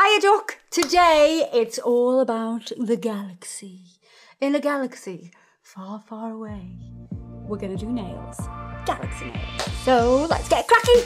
Hiya, Duck. Today it's all about the galaxy. In a galaxy far, far away, we're gonna do nails. Galaxy nails. So let's get cracking.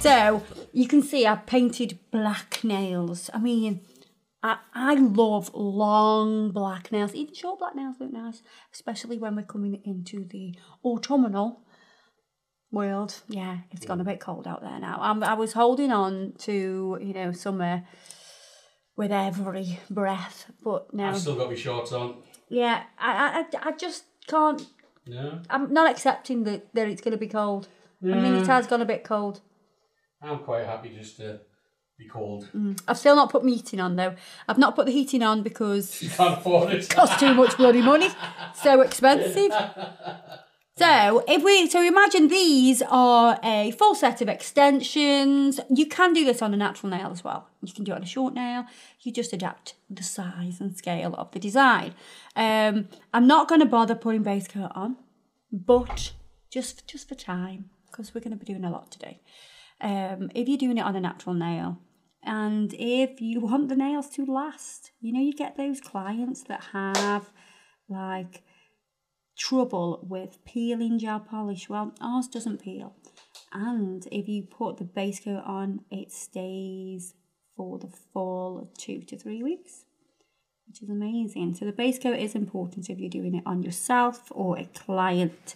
So you can see I've painted black nails. I mean, I, I love long black nails. Even short black nails look nice, especially when we're coming into the autumnal world. Yeah, it's gone a bit cold out there now. I'm, I was holding on to, you know, summer with every breath, but now, I've still got my shorts on. yeah, I, I, I just can't. No, I'm not accepting that, that it's going to be cold. I mean, it has gone a bit cold. I'm quite happy just to be cold. I've still not put my heating on though. I've not put the heating on because You can't afford it. costs too much bloody money. So expensive. So if we so imagine these are a full set of extensions. You can do this on a natural nail as well. You can do it on a short nail. You just adapt the size and scale of the design. Um, I'm not going to bother putting base coat on, but just just for time because we're going to be doing a lot today. Um, if you're doing it on a natural nail, and if you want the nails to last, you know, you get those clients that have like trouble with peeling gel polish. Well, ours doesn't peel. And if you put the base coat on, it stays for the full two to three weeks, which is amazing. So the base coat is important if you're doing it on yourself or a client.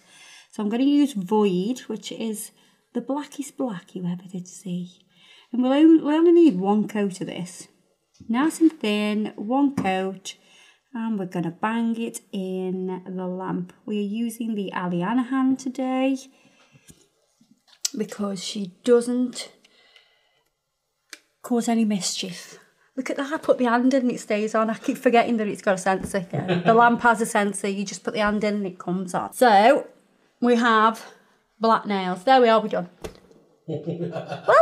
So I'm going to use Void, which is the blackest black you ever did see. And we'll only, we'll only need one coat of this. Nice and thin, one coat. And we're going to bang it in the lamp. We are using the Aleana hand today because she doesn't cause any mischief. Look at that, I put the hand in and it stays on. I keep forgetting that it's got a sensor. The lamp has a sensor, you just put the hand in and it comes on. So, we have black nails. There we are, we're done. Well,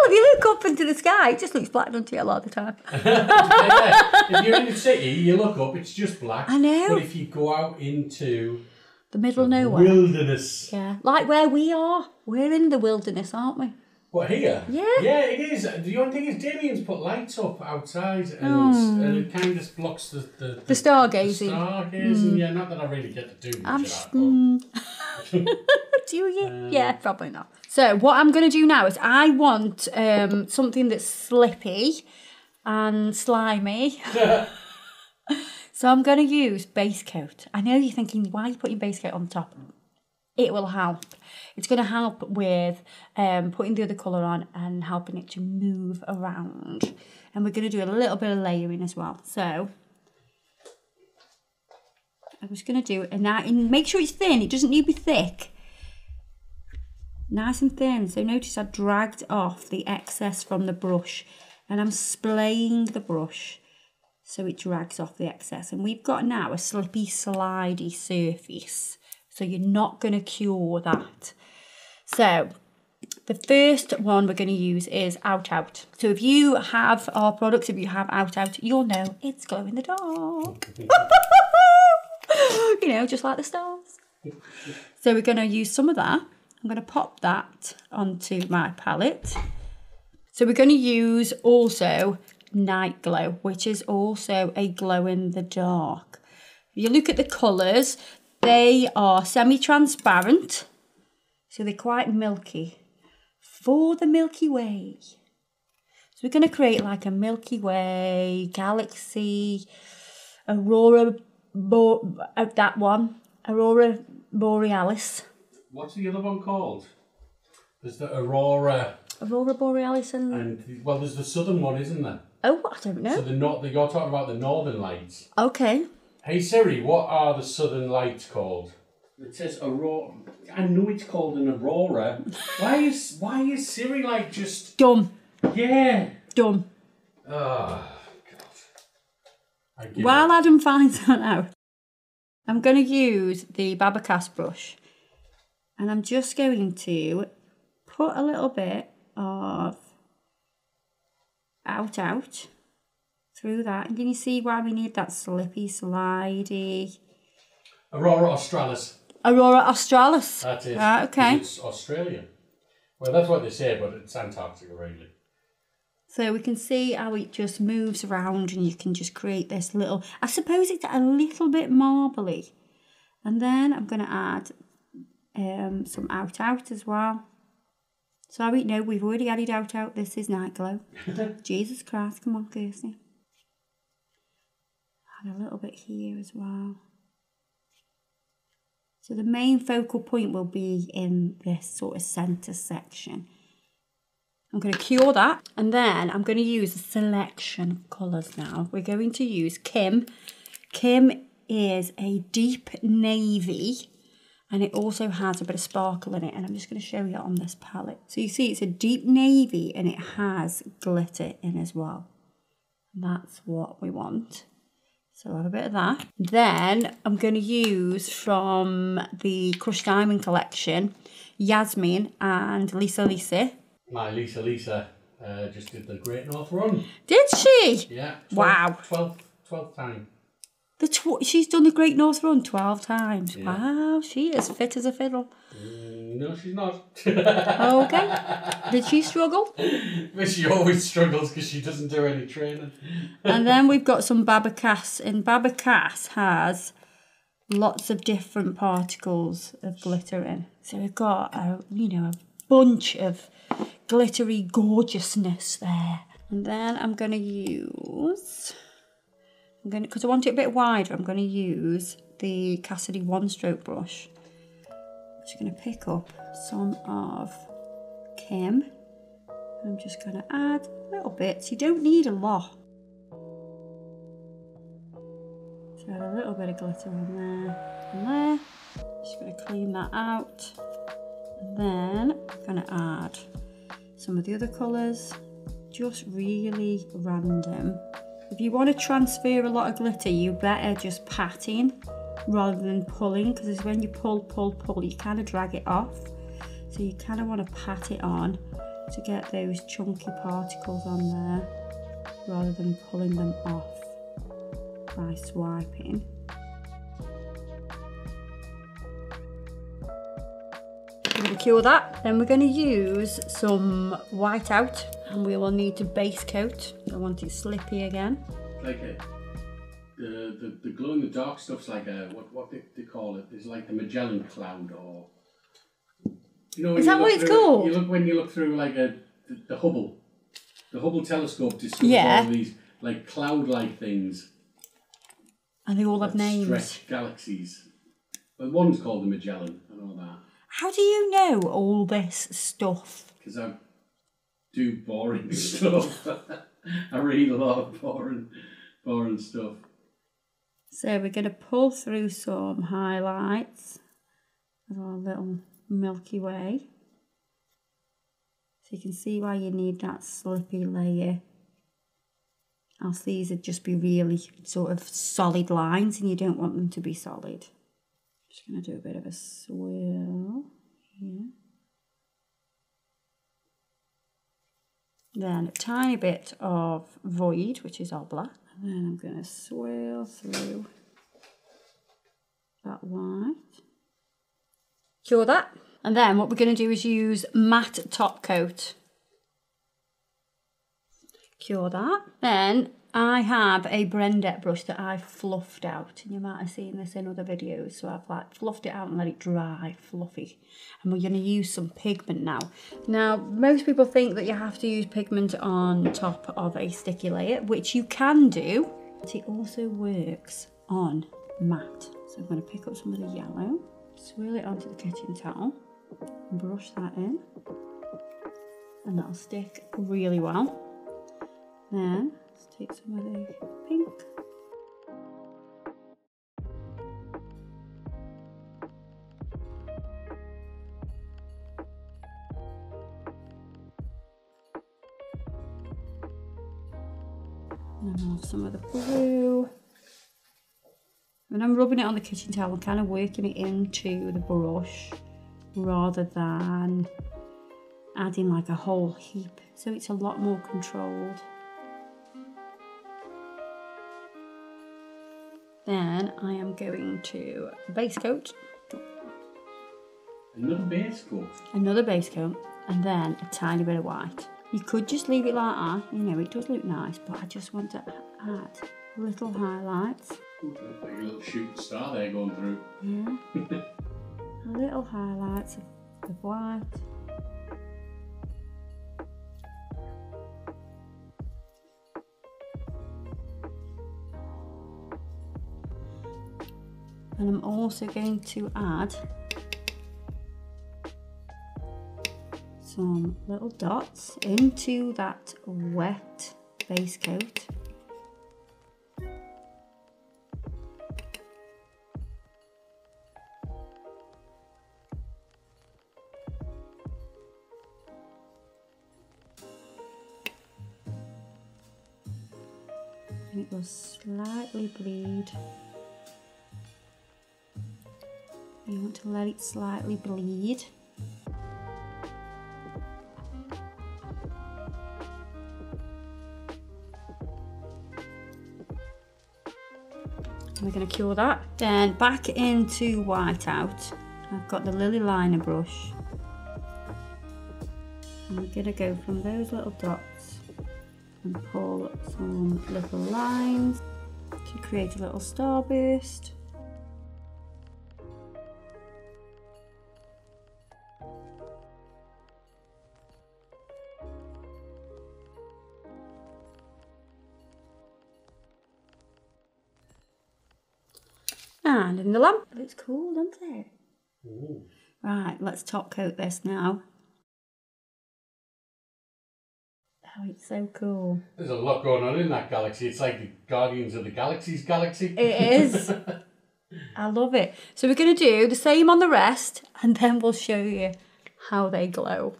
if you look up into the sky, it just looks black, doesn't it, a lot of the time? if you're in the city, you look up, it's just black. I know. But if you go out into The middle of nowhere. wilderness, Yeah, like where we are. We're in the wilderness, aren't we? what here? Yeah. Yeah, it is. The only thing is, Damien's put lights up outside, and, Oh. and it kind of blocks the the, The stargazing. stargazing. Hmm. Yeah, not that I really get to do much I'm of that. but- Do you? Um, yeah, probably not. So what I'm going to do now is I want um, something that's slippy and slimy. so I'm going to use base coat. I know you're thinking, why are you putting base coat on top? It will help. It's going to help with um, putting the other colour on and helping it to move around. And we're going to do a little bit of layering as well. So I'm just going to do it and, that, and make sure it's thin. It doesn't need to be thick. Nice and thin. So notice I dragged off the excess from the brush and I'm splaying the brush so it drags off the excess. And we've got now a slippy, slidey surface. So you're not going to cure that. So the first one we're going to use is Out Out. So if you have our products, if you have Out Out, you'll know it's glow in the dark. you know, just like the stars. So we're going to use some of that. I'm going to pop that onto my palette. So we're going to use also Night Glow, which is also a glow in the dark. If you look at the colours, they are semi-transparent. So they're quite milky. For the Milky Way. So we're going to create like a Milky Way, galaxy, Aurora, Bo- uh, that one, Aurora Borealis. What's the other one called? There's the Aurora, Aurora Borealis and, and well, there's the southern one, isn't there? oh, I don't know. So know. the not you're talking about the northern lights. Okay. Hey Siri, what are the southern lights called? It says Aurora. I know it's called an Aurora. why is why is Siri like just Dumb. yeah? Dumb. Oh God. I While up. Adam finds that out, I'm going to use the Babacast brush and I'm just going to put a little bit of out out through that. And can you see why we need that slippy, slidey? Aurora Australis. Aurora Australis. That is. Right, okay. It's Australia. Well, that's what they say, but it's Antarctica, really. So we can see how it just moves around and you can just create this little, I suppose it's a little bit marbly. And then I'm going to add um, some out out as well. Sorry, no, we've already added out out. This is night glow. Jesus Christ, come on, Kirsty. Add a little bit here as well. So the main focal point will be in this sort of centre section. I'm going to cure that and then I'm going to use a selection of colours now. We're going to use Kim. Kim is a deep navy and it also has a bit of sparkle in it and I'm just going to show you on this palette. So you see it's a deep navy and it has glitter in as well. That's what we want. So I'll have a bit of that. Then I'm going to use from the Crushed Diamond collection, Yasmine and Lisa Lisa. My Lisa Lisa uh, just did the Great North Run. Did she? Yeah. 12, Wow. 12, 12th time. The tw- she's done the Great North Run 12 times. Yeah. Wow, she is fit as a fiddle. Mm, no, she's not. Okay. Did she struggle? but she always struggles because she doesn't do any training. And then we've got some Babacass, and Babacass has lots of different particles of glitter in. So we've got a you know a bunch of glittery gorgeousness there. And then I'm gonna use I'm gonna because I want it a bit wider, I'm gonna use the Cassidy one stroke brush. I'm just gonna pick up some of Kim. I'm just gonna add little bits. You don't need a lot. So add a little bit of glitter on there and there. Just gonna clean that out. And then I'm gonna add some of the other colours. Just really random. If you want to transfer a lot of glitter, you better just patting rather than pulling because when you pull, pull, pull, you kind of drag it off. So you kind of want to pat it on to get those chunky particles on there rather than pulling them off by swiping. Going to cure that. Then we're going to use some white out and we will need to base coat. I want it slippy again. Like a, the, the, the glow in the dark stuff's like a, what, what they, they call it, it, is like the Magellan cloud or. You know, Is that what it's through- called? You look when you look through like a the, the Hubble, the Hubble telescope discovers Yeah. all these like cloud-like things And they all have names. stretch galaxies. Well, one's called the Magellan. I know that How do you know all this stuff? because I do boring stuff. I read a lot of boring, boring stuff. So we're going to pull through some highlights our little Milky Way. So you can see why you need that slippy layer. Else these would just be really sort of solid lines and you don't want them to be solid. Just going to do a bit of a swirl here. Then a tiny bit of void, which is our black. And then I'm going to swirl through that white. Cure that. And then what we're going to do is use matte top coat. Cure that. Then I have a Brendet brush that I've fluffed out. And you might have seen this in other videos. So I've like fluffed it out and let it dry, fluffy. And we're going to use some pigment now. Now, most people think that you have to use pigment on top of a sticky layer, which you can do. But it also works on matte. So I'm going to pick up some of the yellow, swirl it onto the kitchen towel, brush that in. And that'll stick really well. Then let's take some of the pink. And I'll some of the blue. When I'm rubbing it on the kitchen towel, I'm kind of working it into the brush rather than adding like a whole heap. So it's a lot more controlled. Then I am going to base coat, Another base coat. another base coat, and then a tiny bit of white. You could just leave it like that, you know, it does look nice, but I just want to add little highlights. Ooh, like a little shooting star there going through. Yeah. little highlights of, of white. And I'm also going to add some little dots into that wet base coat. and it will slightly bleed. You want to let it slightly bleed. We're going to cure that. Then back into whiteout. I've got the lily liner brush. We're going to go from those little dots and pull some little lines to create a little starburst. In the lamp, it's cool, doesn't it? Ooh. Right, let's top coat this now. Oh, it's so cool. There's a lot going on in that galaxy. It's like the Guardians of the Galaxy's galaxy. It is. I love it. So we're going to do the same on the rest and then we'll show you how they glow.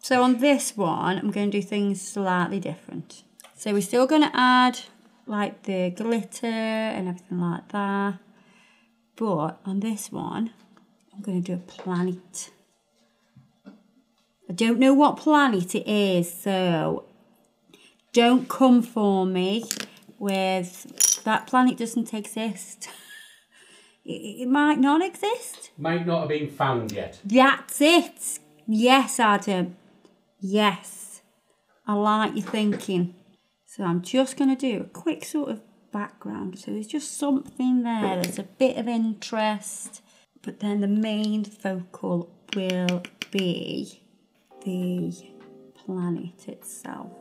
So on this one, I'm going to do things slightly different. So we're still going to add like the glitter and everything like that. But on this one, I'm going to do a planet. I don't know what planet it is, so don't come for me with that planet doesn't exist. It, it might not exist. Might not have been found yet. That's it. Yes, Adam. Yes. I like your thinking. So I'm just going to do a quick sort of background. So there's just something there. There's a bit of interest. But then the main focal will be the planet itself.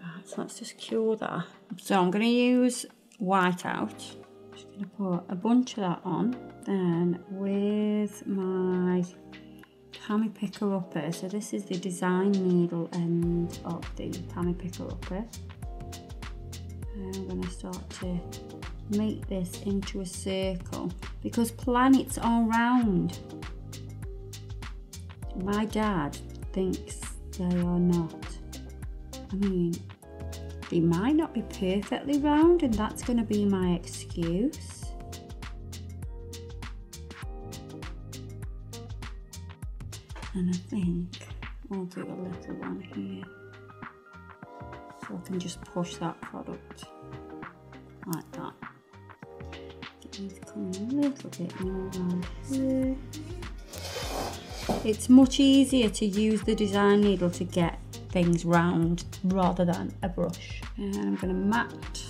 Right, so let's just cure that. So I'm going to use white out. Just going to put a bunch of that on. Then with my Tammy Picker Upper, so this is the design needle end of the Tammy Picker Upper. I'm going to start to make this into a circle because planets are round. My dad thinks they are not. I mean, they might not be perfectly round, and that's going to be my excuse. And I think I'll do a little one here. So I can just push that product like that. These coming a little bit more here. It's much easier to use the design needle to get things round rather than a brush. And I'm going to mat.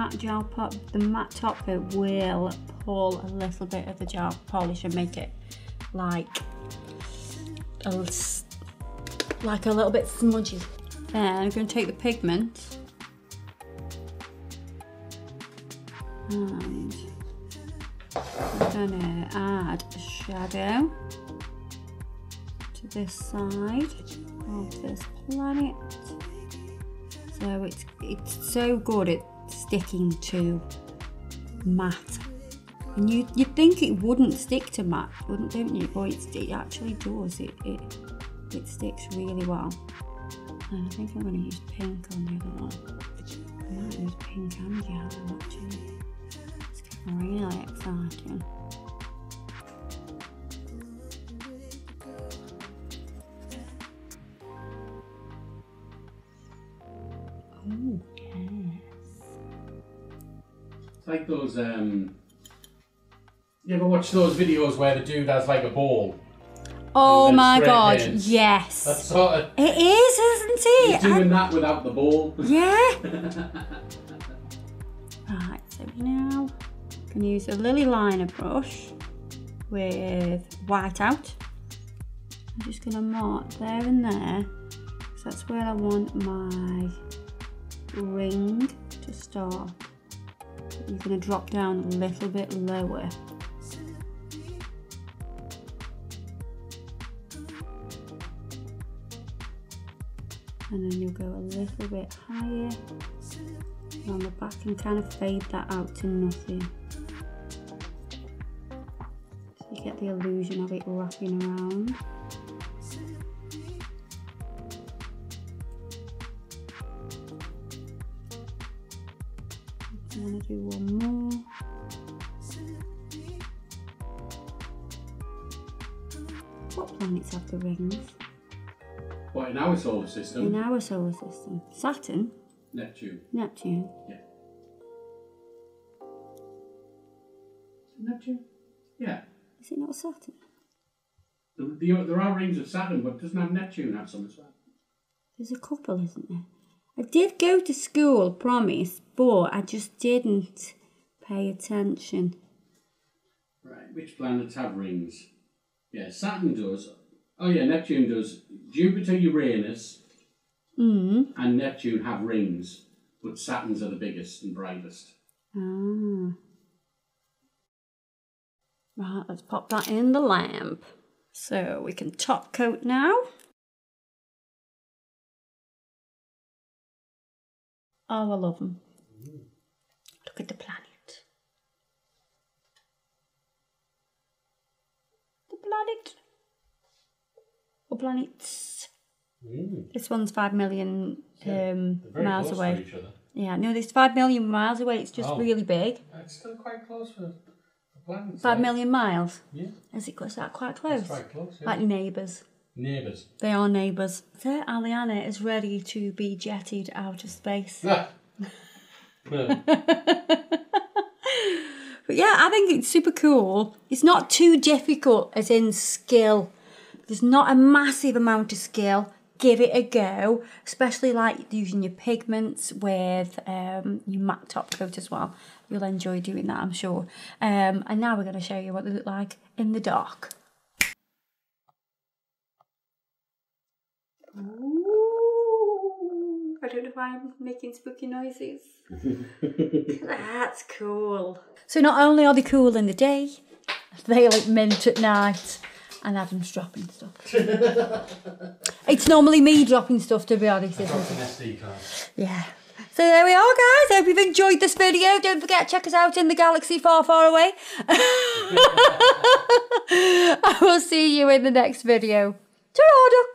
Matte gel pop, the matte top coat will pull a little bit of the gel polish and make it like a, like a little bit smudgy. Then I'm going to take the pigment and I'm gonna add a shadow to this side of this planet. So it's it's so good at sticking to matte. And you you'd think it wouldn't stick to matte, wouldn't don't you? But it's, it actually does. It it it sticks really well. And I think I'm gonna use pink on the other one. I might use pink and yellow actually. Let's go Really exciting. Like those. um You ever watch those videos where the dude has like a ball? Oh my god, yes. That's sort of It is, isn't it? he's doing that without the ball. Yeah. right, so now I can use a lily liner brush with white out. I'm just going to mark there and there because that's where I want my ring to start. You're going to drop down a little bit lower. And then you'll go a little bit higher on the back and kind of fade that out to nothing. So you get the illusion of it wrapping around. I'm gonna do one more. What planets have the rings What in our solar system? in our solar system? Saturn, Neptune. Neptune. Yeah. Is it Neptune? Yeah. Is it not Saturn? The, the, there are rings of Saturn, but doesn't have Neptune have some as well? There's a couple, isn't there? I did go to school, promise, but I just didn't pay attention. Right. Which planets have rings? Yeah, Saturn does. Oh yeah, Neptune does. Jupiter, Uranus, Mm. and Neptune have rings, but Saturn's are the biggest and brightest. Ah. Right, let's pop that in the lamp. So we can top coat now. Oh, I love them. Look at the planet. The planet. Or planets. Mm. This one's five million um, They're miles close away. to each other. Yeah, no, this five million miles away. It's just Oh. really big. It's still quite close for, for planets. Five eh? miles. Yeah, Is it is that quite close? it's quite close. Yeah. Like neighbours. Neighbours. They are neighbours. So Aleana is ready to be jetted out of space. Ah. But yeah, I think it's super cool. It's not too difficult as in skill. There's not a massive amount of skill. Give it a go, especially like using your pigments with um, your matte top coat as well. You'll enjoy doing that, I'm sure. Um, and now we're going to show you what they look like in the dark. Ooh, I don't know why I'm making spooky noises. That's cool. So not only are they cool in the day, they look mint at night. And Adam's dropping stuff. it's normally me dropping stuff, to be honest. Isn't it? SD card. Yeah. So there we are, guys. Hope you've enjoyed this video. Don't forget to check us out in the galaxy far, far away. I will see you in the next video. Ta-ra, duck.